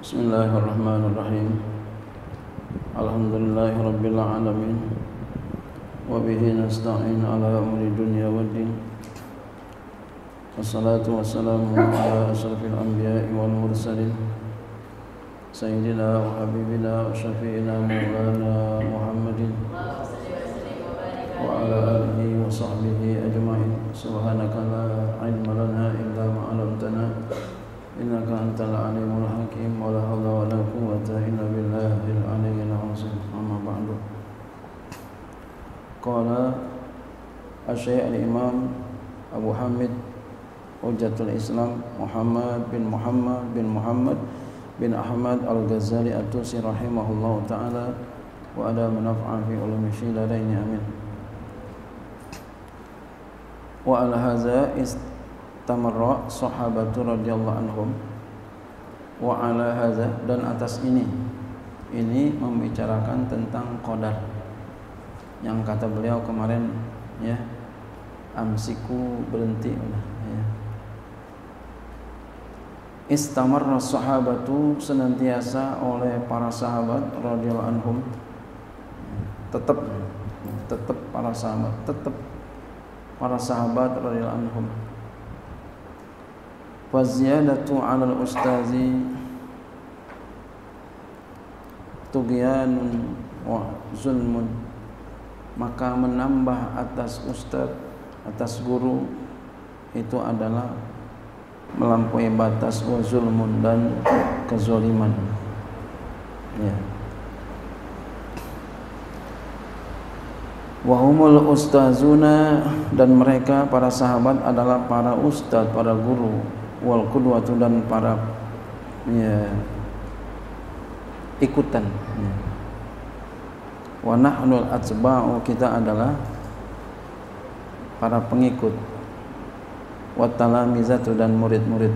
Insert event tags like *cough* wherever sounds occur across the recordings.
بسم الله الرحمن الرحيم. الحمد لله رب العالمين. وبه نستعين على أمر الدنيا والدين. والصلاة والسلام على أشرف الأنبياء والمرسلين. سيدنا وحبيبنا وشفينا مولانا Hujatul Islam Muhammad bin Muhammad bin Muhammad bin Ahmad Al-Ghazali At-Tusi rahimahullahu taala wa ada manaf'a fi ulumi syiladaini amin. Wa al hadza istamarra sahabatu radhiyallahu anhum. Wa ala hadza dan atas ini ini membicarakan tentang qadar. Yang kata beliau kemarin ya amsiku berhenti udah ya istamarra sahabatu senantiasa oleh para sahabat radhiyallahu anhum. Tetap tetap para sahabat tetap para sahabat radhiyallahu anhum. Faziyadatu ala ustazi Tugianun wa zulmun. Maka menambah atas ustaz Atas guru Itu adalah Melampaui batas wa dan kezoliman. Ya. Wahumul ustazuna dan mereka para sahabat adalah para ustaz, para guru wal qudwatu dan para ya, ikutan ya. wa nahnul kita adalah para pengikut wa talamizatu dan murid-murid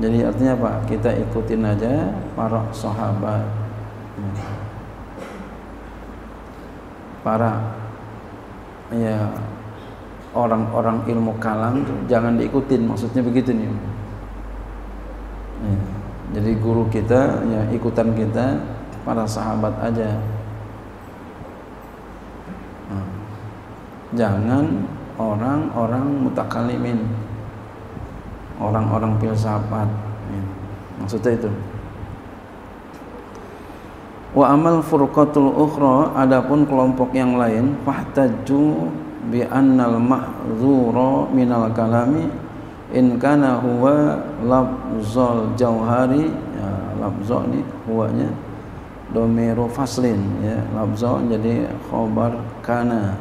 jadi artinya apa? Kita ikutin aja para sahabat. Para ya orang-orang ilmu kalam jangan diikutin maksudnya begitu nih ya, jadi guru kita ya ikutan kita para sahabat aja. Nah, jangan orang-orang mutakalimin. Orang-orang filsafat. Ya, maksudnya itu. Wa amal furqatul ukhra adapun kelompok yang lain fahtaju bi annal mahdzura minal kalami in kana huwa lafzul jauhari ya lafzul ini huwanya domiru faslin ya lafzul jadi khobar kana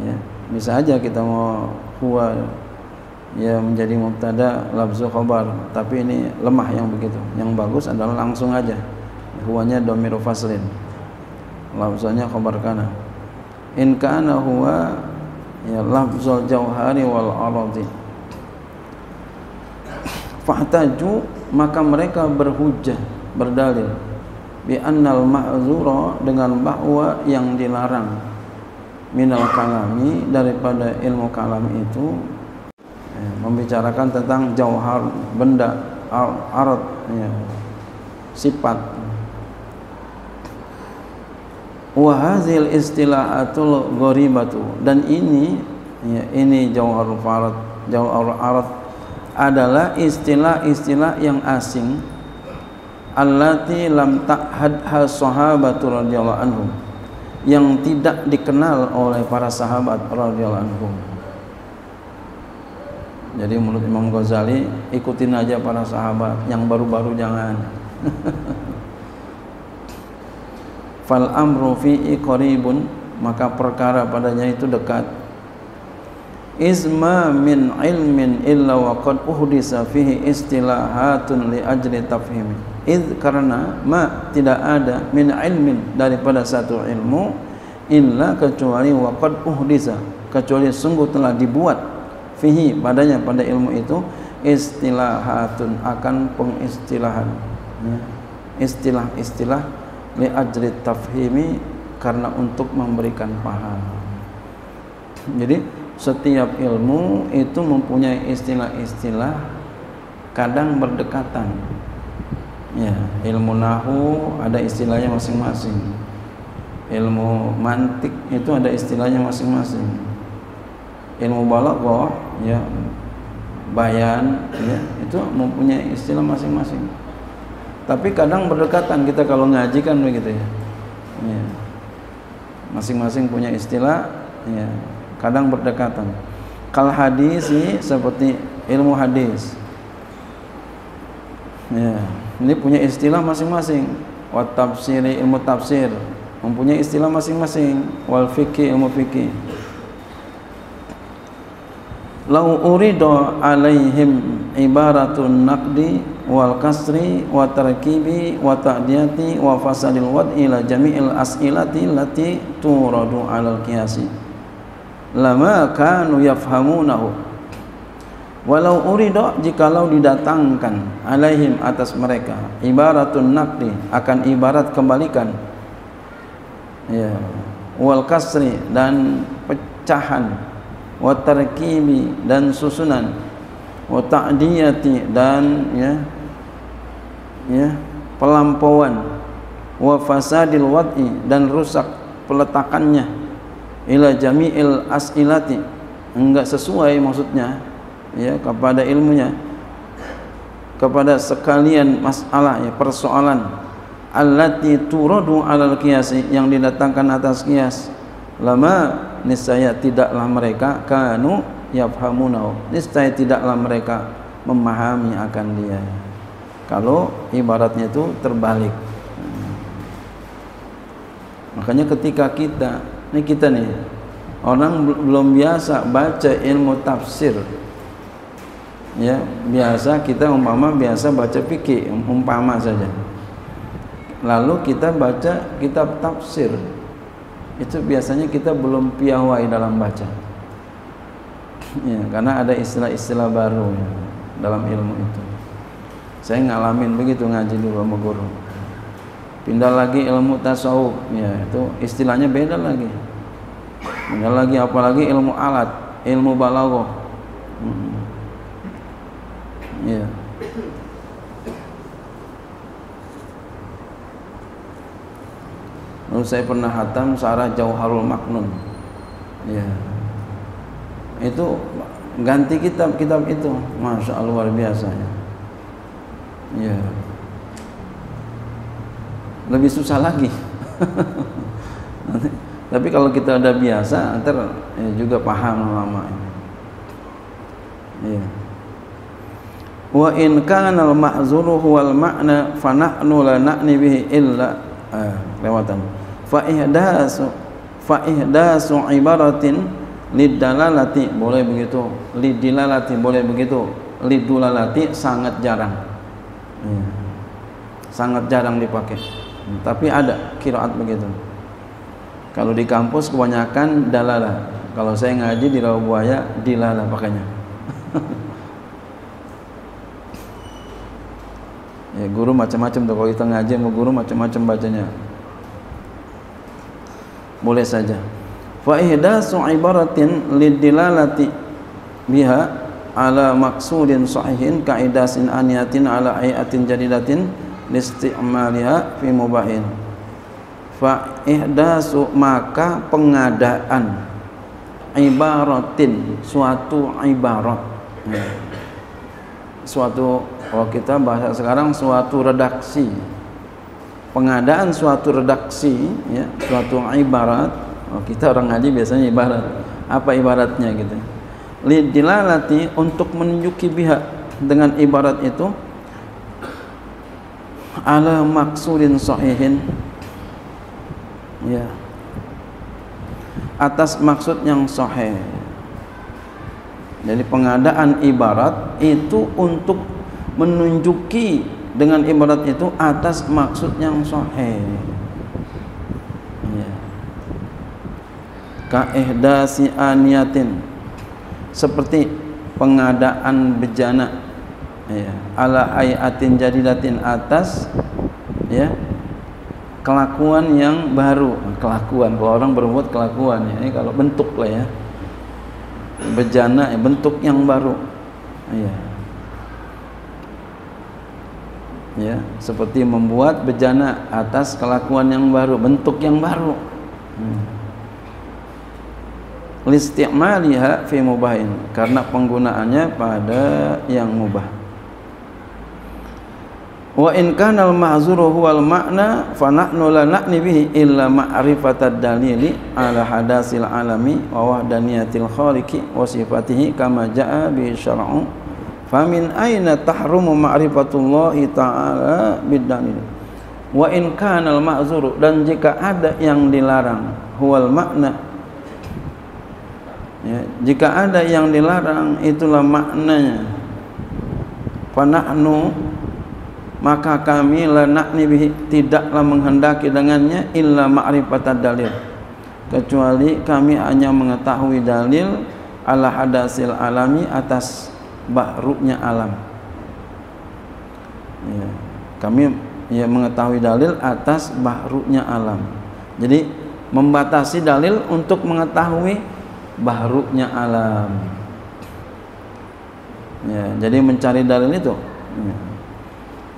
ya bisa aja kita mau huwa ya menjadi mubtada lafzul khobar. Tapi ini lemah yang begitu. Yang bagus adalah langsung aja. Huwanya domiru faslin. Lafzulnya khobar kana. In kana huwa ya lafzul jauhari wal aradi. Fahtaju maka mereka berhujjah berdalil. Bi annal ma'zura dengan bahwa yang dilarang minal kalami daripada ilmu kalam itu ya, membicarakan tentang jauhar benda arad ya, sifat. Wahazil istilahatul gharibatu. Dan ini ya, ini jauharul farad jauharul arad adalah istilah-istilah yang asing allati lam ta'hadha sahabatu radhiyallahu anhum yang tidak dikenal oleh para sahabat radhiyallahu anhum. Jadi menurut Imam Ghazali ikutin aja para sahabat yang baru-baru jangan. *laughs* Fal amru fi qaribun maka perkara padanya itu dekat. Izma min ilmin illa wa qad uhdisa fihi istilahatun li ajli tafhimi iz karena ma tidak ada min ilmin daripada satu ilmu illa kecuali wa qad uhdisa kecuali sungguh telah dibuat fihi padanya pada ilmu itu istilahatun akan pengistilahan ya. istilah-istilah li ajri tafhimi karena untuk memberikan paham. Jadi setiap ilmu itu mempunyai istilah-istilah kadang berdekatan ya ilmu nahu ada istilahnya masing-masing. Ilmu mantik itu ada istilahnya masing-masing. Ilmu balaghah ya bayan ya itu mempunyai istilah masing-masing. Tapi kadang berdekatan kita kalau ngaji kan begitu ya, ya. masing-masing punya istilah ya kadang berdekatan. Kal hadis seperti ilmu hadis ya. Ini punya istilah masing-masing. Wa tafsiri ilmu tafsir. Mempunyai istilah masing-masing. Wal fikih ilmu fikih lau urido alaihim ibaratun naqdi wal kasri wa tarkibi wa ta'diyati wa fasadil wad'i ila jami'il as'ilati lati turadu alal qiyasi. Lama kanu yafhamunahu walau urido jikalau didatangkan alaihim atas mereka ibaratun naqdi akan ibarat kembalikan. Ya. Wal kasri dan pecahan wa tarkibi dan susunan wa ta'diyati dan ya ya pelampauan wa fasadil wad'i dan rusak peletakannya. Ila jami'il as'ilati enggak sesuai maksudnya ya kepada ilmunya kepada sekalian masalah ya persoalan allati turadu alal qiyasi yang didatangkan atas qiyas. Lama niscaya tidaklah mereka kanu yafhamunau niscaya tidaklah mereka memahami akan dia. Kalau ibaratnya itu terbalik. Makanya ketika kita ini kita nih orang belum biasa baca ilmu tafsir ya biasa kita umpama biasa baca fikih umpama saja. Lalu kita baca kitab tafsir. Itu biasanya kita belum piawai dalam baca. Ya, karena ada istilah-istilah baru ya, dalam ilmu itu. Saya ngalamin begitu ngaji dulu sama guru. Pindah lagi ilmu tasawuf. Ya itu istilahnya beda lagi. Pindah lagi apalagi ilmu alat ilmu balaghah hmm. ya Lalu saya pernah hatam Sarah Jauharul Maknun. Ya. Itu ganti kitab-kitab itu. Masya Allah luar biasa ya. ya. Lebih susah lagi. *laughs* Tapi kalau kita udah biasa, ntar ya juga paham lama. Ya. Wa in kana al-mahzuru huwal ma'na fa nahnu la na'ni bihi illa ah, lewatan fa ihdasu fa ibaratin lidalalati boleh begitu. Lidilalati boleh begitu. Lidulalati sangat jarang. Hmm. sangat jarang dipakai. Hmm. tapi ada kiraat begitu. Kalau di kampus kebanyakan dalala. Kalau saya ngaji di Rawabuaya dilala pakainya. *laughs* Ya guru macam-macam tuh. Kalau kita ngaji sama guru macam-macam bacanya boleh saja. Fa ihdasu ibaratin lidilalati biha ala maksudin sahihin kaidasin aniyatin ala ayatin jadidatin listi'maliha fi mubahin. Fa ihdasu maka pengadaan ibaratin suatu ibarat. Suatu kalau kita bahasa sekarang suatu redaksi pengadaan suatu redaksi ya suatu ibarat oh, kita orang ngaji biasanya ibarat. Apa ibaratnya gitu? Dilalati untuk menunjuki pihak dengan ibarat itu ala maksudin sahihin ya atas maksud yang sahih. Jadi pengadaan ibarat itu untuk menunjuki dengan ibarat itu atas maksud yang sahih ya. ka ihdasi aniyatin. Seperti pengadaan bejana. Ya ala ayatin jadidatin atas ya kelakuan yang baru. Kelakuan kalau orang berbuat kelakuan ya ini kalau bentuk lah ya. Bejana ya, bentuk yang baru. Ya ya seperti membuat bejana atas kelakuan yang baru bentuk yang baru hmm. listi'maliha fi mubahin karena penggunaannya pada yang mubah wa in kana al mahzuru huwal makna fa nahnu la na'ni bihi illa ma'rifatad dalili ala hadasil alami wa wahdaniyatil khaliqi wa sifatihi kama jaa bi syar'u Famin aina tahrumu ma'rifatullahi ta'ala bidalil. Wa in kana al-ma'zuru dan jika ada yang dilarang huwal makna. Ya, jika ada yang dilarang itulah maknanya. Fanahnu maka kami la nakni bihi tidaklah menghendaki dengannya illa ma'rifatad dalil. Kecuali kami hanya mengetahui dalil ala hadasil alami atas bahruknya alam. Ya, kami ya mengetahui dalil atas bahruknya alam. Jadi membatasi dalil untuk mengetahui bahruknya alam. Ya, jadi mencari dalil itu. Ya.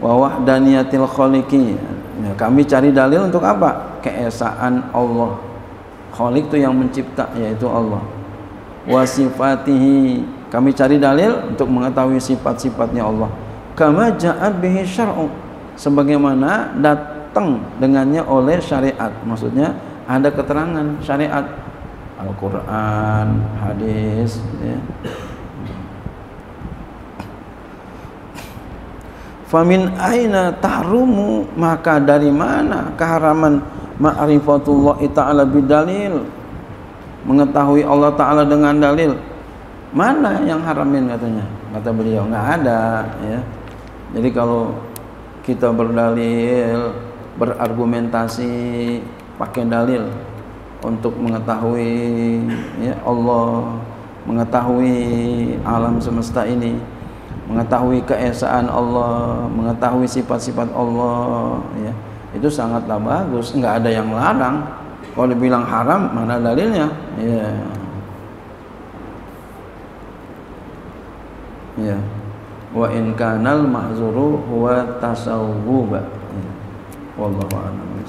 wawah daniyatil kholiqi ya, kami cari dalil untuk apa? Keesaan Allah. Kholik itu yang mencipta yaitu Allah. Wasifatihi kami cari dalil untuk mengetahui sifat-sifatnya Allah. Kama ja'at bihi syar'u. Sebagaimana datang dengannya oleh syariat. Maksudnya ada keterangan syariat. Al-Quran, hadis. Ya. Famin aina tahrumu maka dari mana keharaman ma'rifatullah ta'ala bidalil mengetahui Allah Ta'ala dengan dalil mana yang haramin katanya? Kata beliau nggak ada ya. Jadi kalau kita berdalil berargumentasi pakai dalil untuk mengetahui ya Allah mengetahui alam semesta ini mengetahui keesaan Allah mengetahui sifat-sifat Allah ya itu sangatlah bagus. Nggak ada yang larang. Kalau dibilang haram mana dalilnya? Ya ya. Wa in kanal mahzuru huwa tasawwuba. Ya. wallahu a'lam